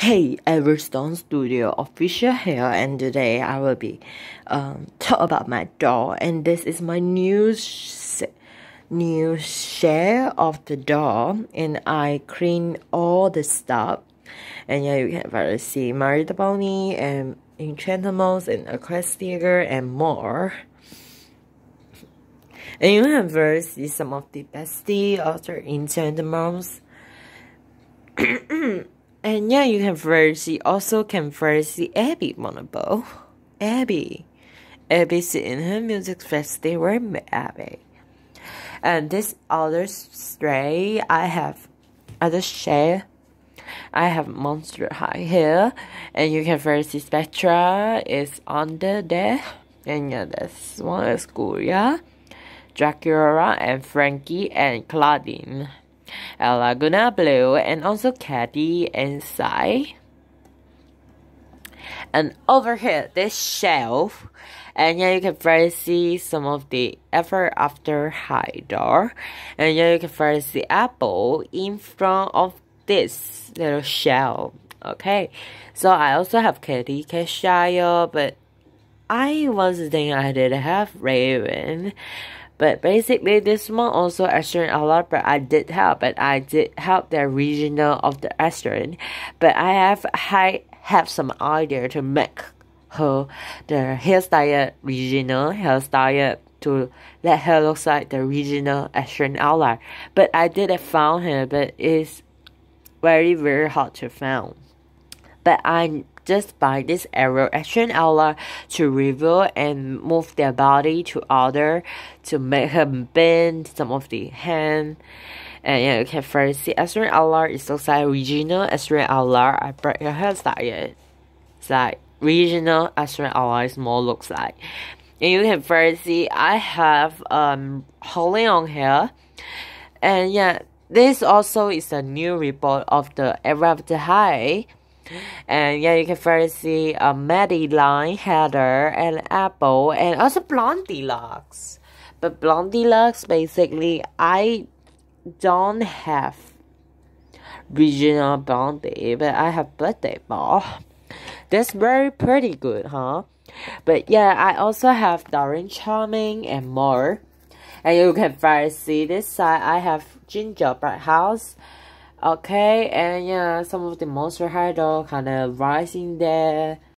Hey, Everstone Studio official here, and today I will be um, talk about my doll, and this is my new sh new share of the doll, and I clean all the stuff, and yeah, you can very see Little Pony and Enchantimals and Equestria and more. And you can very see some of the bestie the Enchantimals. And yeah, you can first see also can first see Abby Monobo. Abby. Abby in her music festival with Abby. And this other stray I have other share. I have Monster High here. And you can first see Spectra is under there. And yeah, this one is Guria, Dracula and Frankie and Clawdeen. Laguna Blue, and also Caddy inside. And over here, this shelf, and yeah, you can first see some of the ever after hider, and yeah, you can first see apple in front of this little shelf. Okay, so I also have Kitty Cheshire, but I was thinking I did have Raven. But basically, this one also Astron a lot, but I did help, but I did help the original of the Astron. But I have I have some idea to make her the hairstyle regional hairstyle to let her look like the regional Astron outline. But I didn't found her, but it's very very hard to find. But I just by this arrow action outline to reveal and move their body to other to make them bend some of the hand. And yeah, you can first see Astron outline is looks like regional Astron outline. I break your hairstyle yet. It's like regional Astron outline is more looks like. And you can first see I have um holding on here. And yeah, this also is a new report of the Ever High and yeah, you can first see a Madeline Hatter and Apple and also Blondie Lockes. But Blondie Lockes basically I don't have regional Blondie, but I have birthday ball. That's very pretty good, huh? But yeah, I also have Darling Charming and more. And you can first see this side I have Gingerbread House Okay, and yeah, some of the monster high kind of rising there.